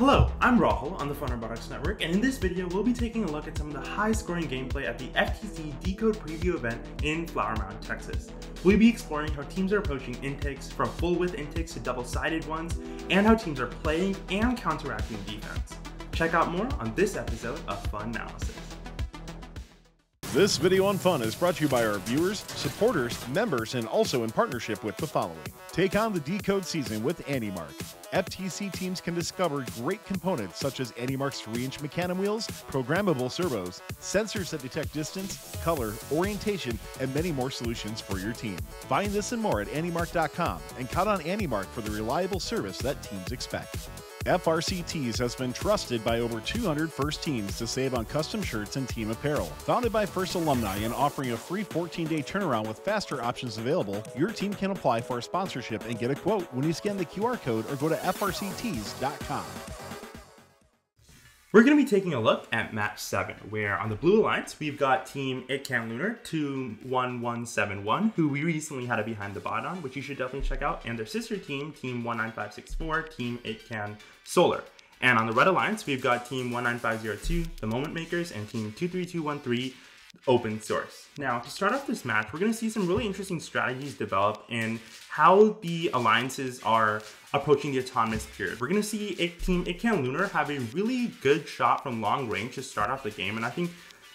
Hello, I'm Rahul on the Fun Robotics Network, and in this video, we'll be taking a look at some of the high-scoring gameplay at the FTC Decode Preview event in Flower Mound, Texas. We'll be exploring how teams are approaching intakes, from full-width intakes to double-sided ones, and how teams are playing and counteracting defense. Check out more on this episode of FUNalysis. This video on fun is brought to you by our viewers, supporters, members, and also in partnership with the following. Take on the Decode season with AndyMark. FTC teams can discover great components such as AndyMark's 3-inch Mecanum wheels, programmable servos, sensors that detect distance, color, orientation, and many more solutions for your team. Find this and more at AndyMark.com and count on AndyMark for the reliable service that teams expect. FRC Tees has been trusted by over 200 First teams to save on custom shirts and team apparel. Founded by First alumni and offering a free 14 day turnaround with faster options available, your team can apply for a sponsorship and get a quote when you scan the QR code or go to frctees.com. We're going to be taking a look at match 7, where on the Blue Alliance, we've got Team Itcan Lunar 21171, who we recently had a behind the bot on, which you should definitely check out, and their sister team, Team 19564, Team Itcan Solar. And on the Red Alliance, we've got Team 19502, the Moment Makers, and Team 23213, open source. Now, to start off this match, we're going to see some really interesting strategies develop in how the alliances are approaching the autonomous period. We're going to see a team Itcan Lunar have a really good shot from long range to start off the game, and I think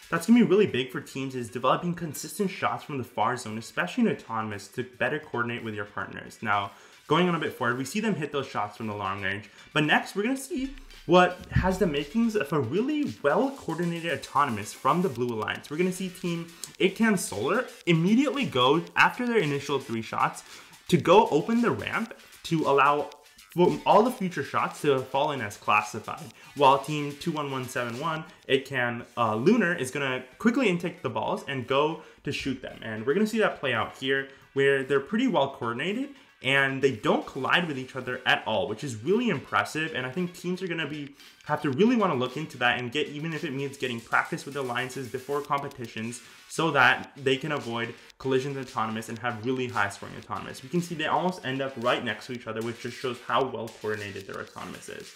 that's going to be really big for teams is developing consistent shots from the far zone, especially in autonomous, to better coordinate with your partners. Now, going on a bit forward, we see them hit those shots from the long range, but next we're going to see what has the makings of a really well coordinated autonomous from the Blue Alliance. We're going to see Team Itcan Solar immediately go after their initial three shots to go open the ramp to allow all the future shots to fall in as classified. While Team 21171, Itcan uh, Lunar is to quickly intake the balls and go to shoot them. And we're to see that play out here where they're pretty well coordinated and they don't collide with each other at all, which is really impressive. And I think teams are going to be have to really want to look into that and get even if it means getting practice with alliances before competitions, so that they can avoid collisions autonomous and have really high scoring autonomous. We can see they almost end up right next to each other, which just shows how well coordinated their autonomous is.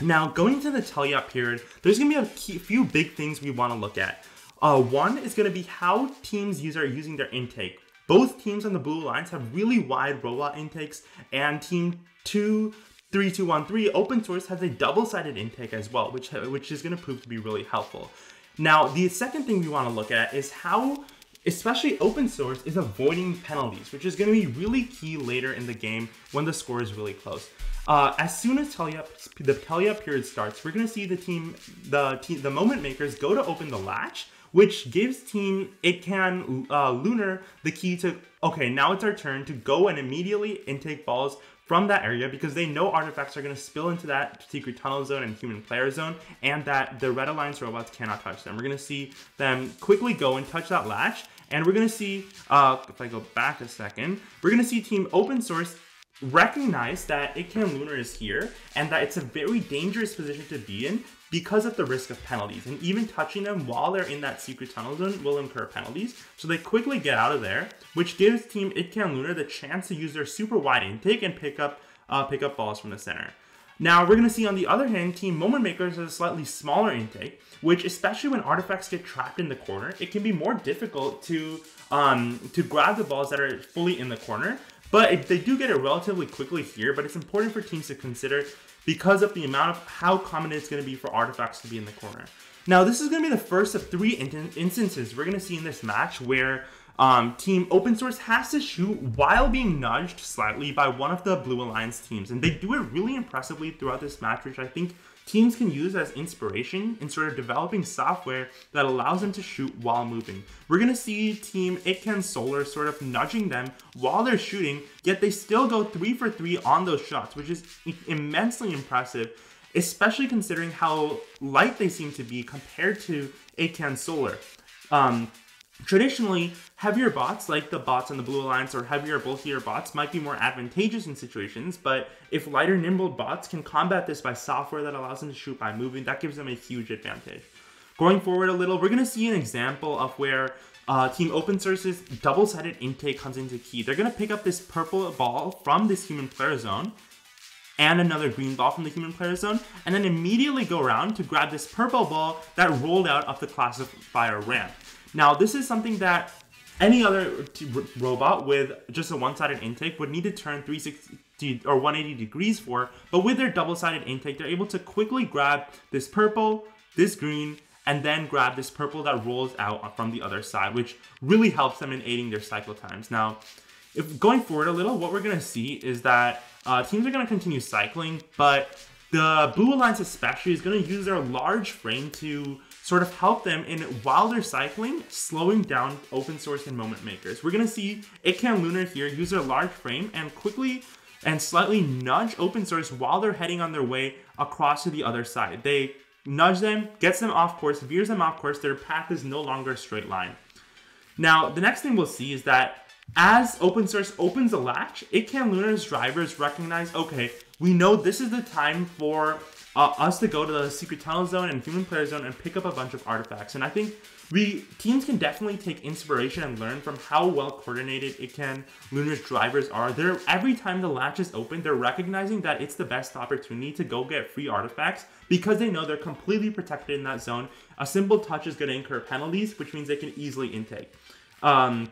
Now, going into the TeleOp period, there's going to be a key, few big things we want to look at. Uh, one is going to be how teams use are using their intake. Both teams on the Blue Alliance have really wide robot intakes, and Team 2 3213 open source has a double-sided intake as well, which which is going to prove to be really helpful. Now, the second thing we want to look at is how especially open source is avoiding penalties, which is going to be really key later in the game when the score is really close. Uh, as soon as TeleOp, the TeleOp period starts, we're going to see the team, the team, the moment makers go to open the latch, which gives team Itcan uh, Lunar the key to okay, now it's our turn to go and immediately intake balls from that area because they know artifacts are going to spill into that secret tunnel zone and human player zone, and that the Red Alliance robots cannot touch them. We're going to see them quickly go and touch that latch, and we're going to see, uh, if I go back a second, we're going to see Team Open Source recognize that Itcan Lunar is here and that it's a very dangerous position to be in because of the risk of penalties. And even touching them while they're in that secret tunnel zone will incur penalties. So they quickly get out of there, which gives Team Itcan Lunar the chance to use their super wide intake and pick up uh, pick up balls from the center. Now we're to see on the other hand, Team Moment Makers has a slightly smaller intake, which especially when artifacts get trapped in the corner, it can be more difficult to um, to grab the balls that are fully in the corner. But they do get it relatively quickly here, but it's important for teams to consider because of the amount of how common it's going to be for artifacts to be in the corner. Now, this is going to be the first of three in- instances we're going to see in this match where um, team open source has to shoot while being nudged slightly by one of the Blue Alliance teams. And they do it really impressively throughout this match, which I think teams can use as inspiration in sort of developing software that allows them to shoot while moving. We're to see Team Itcan Solar sort of nudging them while they're shooting, yet they still go three for three on those shots, which is immensely impressive, especially considering how light they seem to be compared to Itcan Solar. Um, Traditionally, heavier bots like the bots on the Blue Alliance or heavier, bulkier bots might be more advantageous in situations, but if lighter, nimble bots can combat this by software that allows them to shoot by moving, that gives them a huge advantage. Going forward a little, we're going to see an example of where uh, Team Open Source's double-sided intake comes into key. They're going to pick up this purple ball from this human player zone, and another green ball from the human player zone, and then immediately go around to grab this purple ball that rolled out of the classifier ramp. Now, this is something that any other robot with just a one-sided intake would need to turn 360 or 180 degrees for, but with their double-sided intake, they're able to quickly grab this purple, this green, and then grab this purple that rolls out from the other side, which really helps them in aiding their cycle times. Now, if going forward a little, what we're gonna see is that uh, teams are gonna continue cycling, but the Blue Alliance especially is gonna use their large frame to sort of help them in while they're cycling, slowing down open source and moment makers. We're gonna see Itcan Lunar here use their large frame and quickly and slightly nudge open source while they're heading on their way across to the other side. They nudge them, gets them off course, veers them off course, their path is no longer a straight line. Now, the next thing we'll see is that as open source opens a latch, Itcan Lunar's drivers recognize, okay, we know this is the time for uh, us to go to the secret tunnel zone and human player zone and pick up a bunch of artifacts. And I think we teams can definitely take inspiration and learn from how well coordinated Itcan Lunar's drivers are. They're every time the latch is open, they're recognizing that it's the best opportunity to go get free artifacts because they know they're completely protected in that zone. A simple touch is going to incur penalties, which means they can easily intake. Um,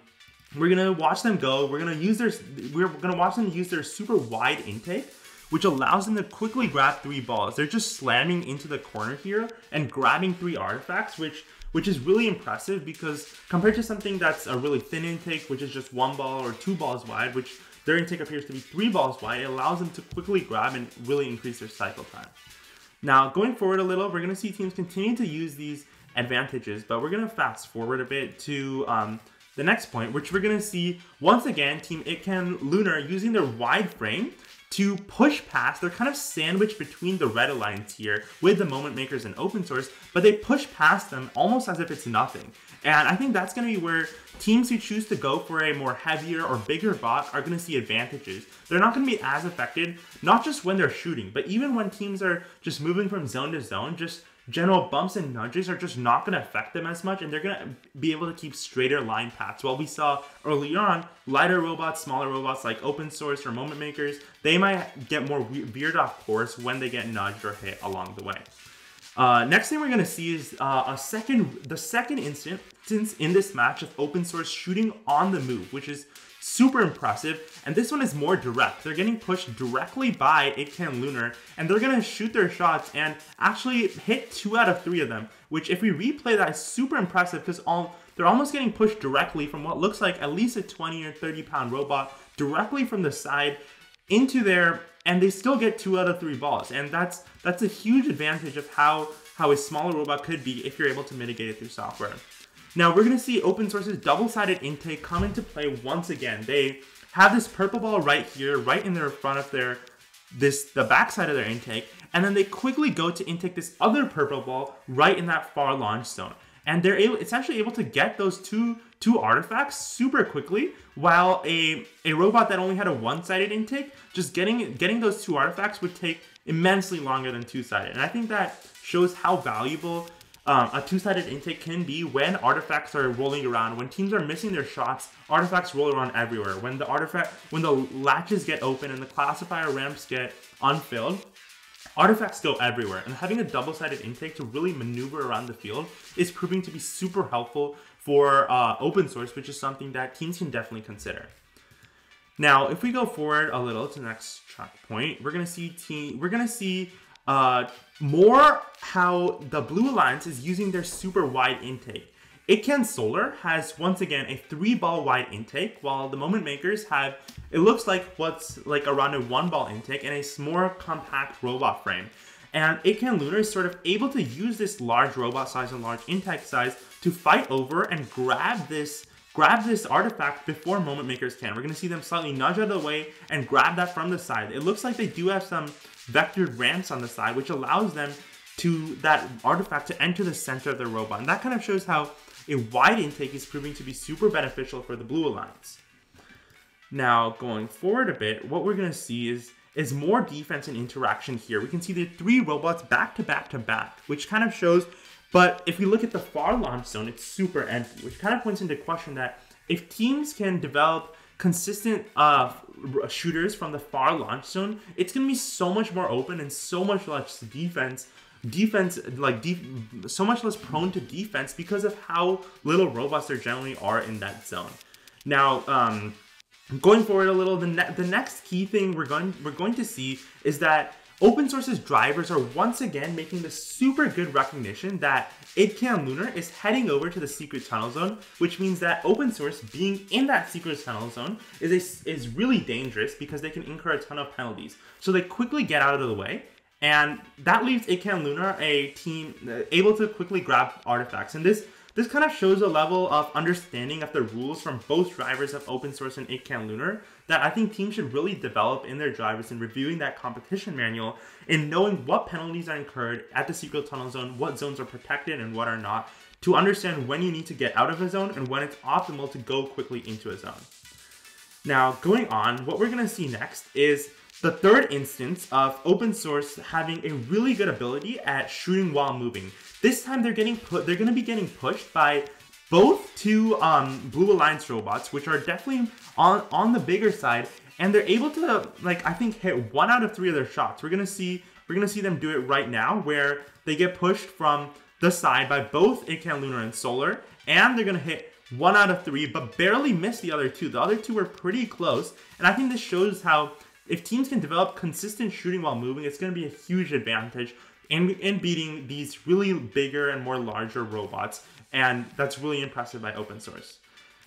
we're gonna watch them go. We're gonna use their. We're gonna watch them use their super wide intake which allows them to quickly grab three balls. They're just slamming into the corner here and grabbing three artifacts, which which is really impressive because compared to something that's a really thin intake, which is just one ball or two balls wide, which their intake appears to be three balls wide, it allows them to quickly grab and really increase their cycle time. Now, going forward a little, we're going to see teams continue to use these advantages, but we're going to fast forward a bit to um, the next point, which we're going to see once again Team Itcan Lunar using their wide frame to push past. They're kind of sandwiched between the red alliance here with the moment makers and open source, but they push past them almost as if it's nothing. And I think that's going to be where teams who choose to go for a more heavier or bigger bot are going to see advantages. They're not going to be as affected, not just when they're shooting, but even when teams are just moving from zone to zone, just general bumps and nudges are just not going to affect them as much and they're going to be able to keep straighter line paths. While we saw earlier on, lighter robots, smaller robots like open source or moment makers, they might get more veered off course when they get nudged or hit along the way. Uh, next thing we're going to see is uh, a second, the second instance in this match of open source shooting on the move, which is super impressive. And this one is more direct. They're getting pushed directly by Itcan Lunar, and they're gonna shoot their shots and actually hit two out of three of them. Which, if we replay that, is super impressive because all they're almost getting pushed directly from what looks like at least a 20 or 30 pound robot directly from the side into there, and they still get two out of three balls. And that's that's a huge advantage of how how a smaller robot could be if you're able to mitigate it through software. Now we're gonna see open source's double-sided intake come into play once again. They have this purple ball right here, right in their front of their this the backside of their intake, and then they quickly go to intake this other purple ball right in that far launch zone. And they're able it's able to get those two two artifacts super quickly, while a a robot that only had a one-sided intake, just getting getting those two artifacts would take immensely longer than two-sided. And I think that shows how valuable um, a two-sided intake can be when artifacts are rolling around. When teams are missing their shots, artifacts roll around everywhere. When the artifact, when the latches get open and the classifier ramps get unfilled, artifacts go everywhere. And having a double-sided intake to really maneuver around the field is proving to be super helpful for uh, open source, which is something that teams can definitely consider. Now, if we go forward a little to the next point, we're gonna see team, we're gonna see uh, more how the Blue Alliance is using their super wide intake. Itcan Solar has once again a three ball wide intake, while the Moment Makers have it looks like what's like around a one ball intake and a more compact robot frame. And Itcan Lunar is sort of able to use this large robot size and large intake size to fight over and grab this grab this artifact before Moment Makers can. We're going to see them slightly nudge out of the way and grab that from the side. It looks like they do have some vectored ramps on the side, which allows them to that artifact to enter the center of the robot. And that kind of shows how a wide intake is proving to be super beneficial for the Blue Alliance. Now, going forward a bit, what we're going to see is is more defense and interaction here. We can see the three robots back to back to back, which kind of shows, but if we look at the far launch zone, it's super empty, which kind of points into question that if teams can develop consistent uh, shooters from the far launch zone, it's to be so much more open and so much less defense defense like def- so much less prone to defense because of how little robots there generally are in that zone. Now, um, going forward a little, the ne- the next key thing we're going we're going to see is that open source's drivers are once again making the super good recognition that Itcan Lunar is heading over to the secret tunnel zone, which means that open source being in that secret tunnel zone is a, is really dangerous because they can incur a ton of penalties. So they quickly get out of the way and that leaves Itcan Lunar a team uh, able to quickly grab artifacts. And this this kind of shows a level of understanding of the rules from both drivers of open source and Itcan Lunar that I think teams should really develop in their drivers in reviewing that competition manual and knowing what penalties are incurred at the secret tunnel zone, what zones are protected and what are not, to understand when you need to get out of a zone and when it's optimal to go quickly into a zone. Now, going on, what we're to see next is the third instance of open source having a really good ability at shooting while moving. This time they're getting put they're gonna be getting pushed by both two um, Blue Alliance robots, which are definitely on on the bigger side, and they're able to like I think hit one out of three of their shots. We're gonna see we're gonna see them do it right now, where they get pushed from the side by both Itcan Lunar and Solar, and they're gonna hit one out of three, but barely miss the other two. The other two were pretty close, and I think this shows how if teams can develop consistent shooting while moving, it's going to be a huge advantage in, in beating these really bigger and more larger robots. And that's really impressive by open source.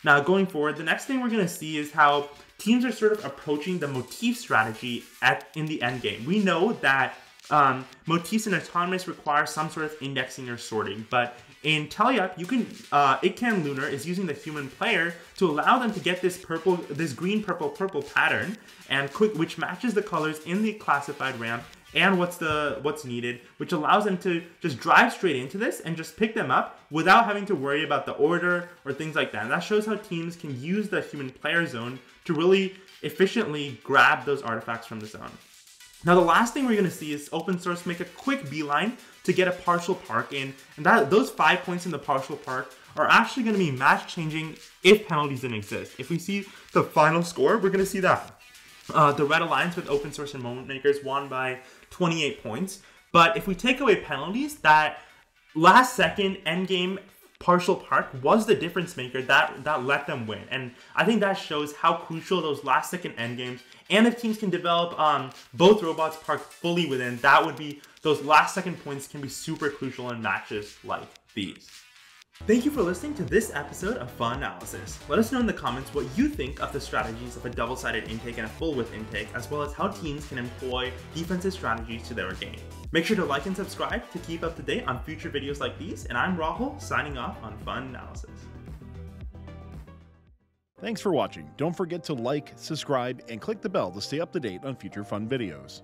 Now, going forward, the next thing we're going to see is how teams are sort of approaching the motif strategy at in the end game. We know that um, motifs and autonomous require some sort of indexing or sorting, but in TeleOp, you can uh, Itcan Lunar is using the human player to allow them to get this purple, this green, purple, purple pattern, and quick, which matches the colors in the classified ramp and what's the what's needed, which allows them to just drive straight into this and just pick them up without having to worry about the order or things like that. And that shows how teams can use the human player zone to really efficiently grab those artifacts from the zone. Now the last thing we're going to see is open source make a quick beeline to get a partial park in, and that those five points in the partial park are actually going to be match changing if penalties didn't exist. If we see the final score, we're going to see that uh, the Red Alliance with open source and moment makers won by 28 points. But if we take away penalties, that last second end game partial park was the difference maker that that let them win. And I think that shows how crucial those last second end games and if teams can develop um, both robots parked fully within, that would be those last second points can be super crucial in matches like these. Thank you for listening to this episode of FUNalysis. Let us know in the comments what you think of the strategies of a double-sided intake and a full width intake, as well as how teams can employ defensive strategies to their game. Make sure to like and subscribe to keep up to date on future videos like these, and I'm Rahul signing off on FUNalysis. Thanks for watching. Don't forget to like, subscribe, and click the bell to stay up to date on future fun videos.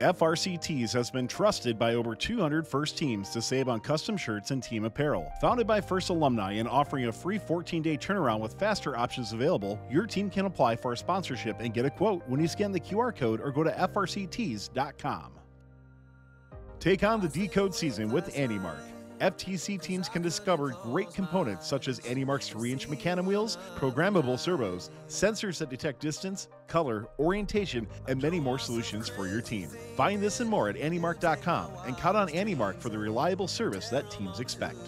FRCtees has been trusted by over 200 First teams to save on custom shirts and team apparel. Founded by First alumni and offering a free 14 day turnaround with faster options available, your team can apply for a sponsorship and get a quote when you scan the QR code or go to frctees.com. Take on the decode season with AndyMark. FTC teams can discover great components such as AndyMark's 3 inch Mecanum wheels, programmable servos, sensors that detect distance, color, orientation, and many more solutions for your team. Find this and more at AndyMark.com and count on AndyMark for the reliable service that teams expect.